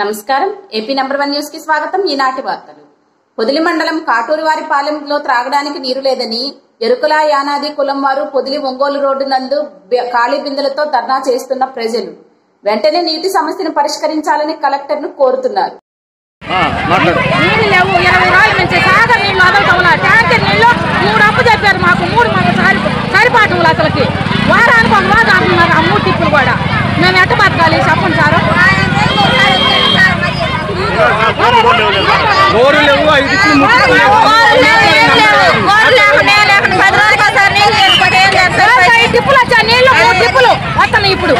నమస్కారం. AP number one న్యూస్కి స్వాగతం. ఈనాటి వార్తలు. పొదిలి మండలం కాటూరువారి పాలెంలో త్రాగడానికి నీరు లేదని ఎరుకుల యానాది కులం వారు పొదిలి ఒంగోలు రోడ్డు నందు ఖాళీ బిందెలతో ధర్నా చేస్తున్న ప్రజలు. వెంటనే నీటి సమస్యను పరిష్కరించాలని కలెక్టర్ను కోరుతున్నారు వారానికి ఒక మూడు టిప్పులు కూడా. మేము ఎట్ట బతకాలి? చెప్పండి సార్. నోరు లేవు ఐదు. టిప్పులు వచ్చా నీళ్ళు మూడు టిప్పులు. వస్తున్నాయి ఇప్పుడు.